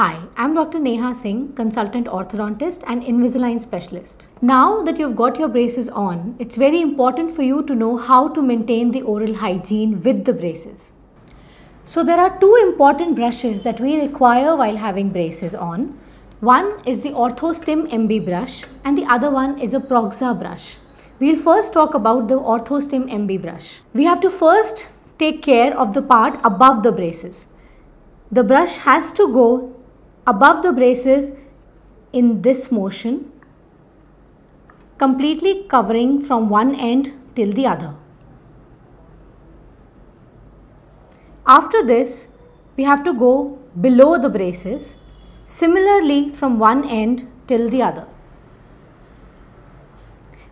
I'm Dr. Neha Singh, consultant orthodontist and Invisalign specialist. Now that you've got your braces on, it's very important for you to know how to maintain the oral hygiene with the braces. So there are two important brushes that we require while having braces on. One is the OrthoStim MB brush and the other one is a Proxa brush. We'll first talk about the OrthoStim MB brush. We have to first take care of the part above the braces. The brush has to go above the braces in this motion, completely covering from one end till the other. After this, we have to go below the braces, similarly from one end till the other.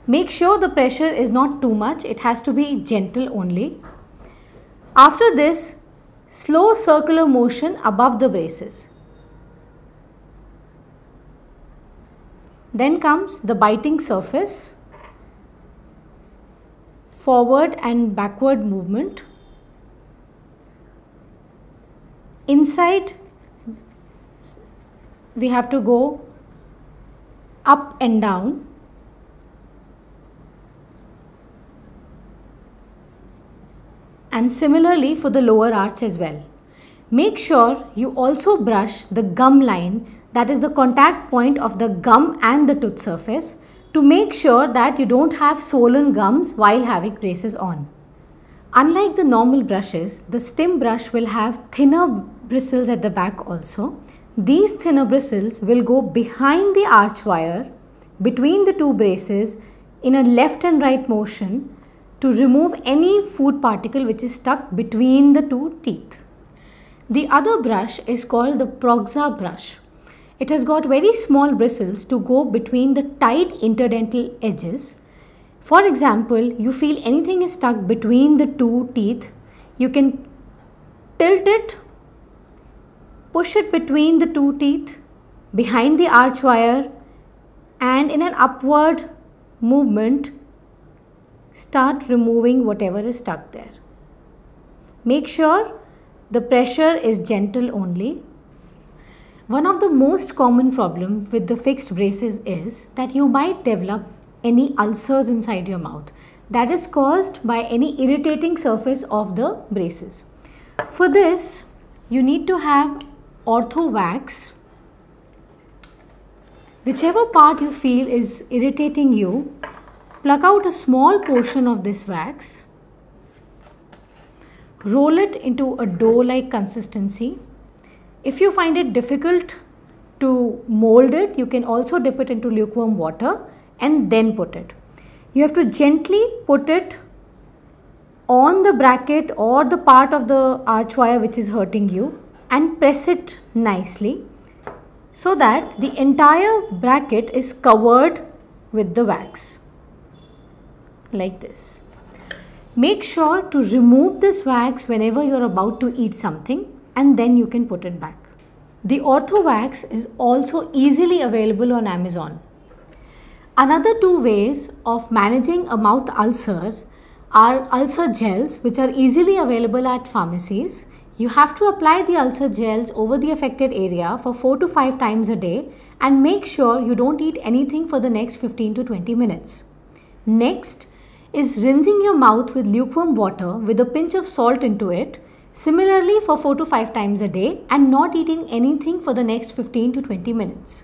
Make sure the pressure is not too much, it has to be gentle only. After this, slow circular motion above the braces. Then comes the biting surface, forward and backward movement. Inside, we have to go up and down. And similarly for the lower arch as well. Make sure you also brush the gum line that is the contact point of the gum and the tooth surface to make sure that you don't have swollen gums while having braces on. Unlike the normal brushes, the Stim brush will have thinner bristles at the back also. These thinner bristles will go behind the arch wire between the two braces in a left and right motion to remove any food particle which is stuck between the two teeth. The other brush is called the Proxa brush. It has got very small bristles to go between the tight interdental edges. For example, you feel anything is stuck between the two teeth, you can tilt it, push it between the two teeth, behind the arch wire and in an upward movement start removing whatever is stuck there. Make sure the pressure is gentle only one of the most common problem with the fixed braces is that you might develop any ulcers inside your mouth that is caused by any irritating surface of the braces. For this, you need to have ortho wax. Whichever part you feel is irritating you, pluck out a small portion of this wax, roll it into a dough-like consistency if you find it difficult to mold it, you can also dip it into lukewarm water and then put it. You have to gently put it on the bracket or the part of the arch wire which is hurting you and press it nicely so that the entire bracket is covered with the wax like this. Make sure to remove this wax whenever you are about to eat something and then you can put it back. The OrthoWax is also easily available on Amazon. Another two ways of managing a mouth ulcer are ulcer gels which are easily available at pharmacies. You have to apply the ulcer gels over the affected area for 4 to 5 times a day and make sure you don't eat anything for the next 15 to 20 minutes. Next is rinsing your mouth with lukewarm water with a pinch of salt into it Similarly for 4 to 5 times a day and not eating anything for the next 15 to 20 minutes.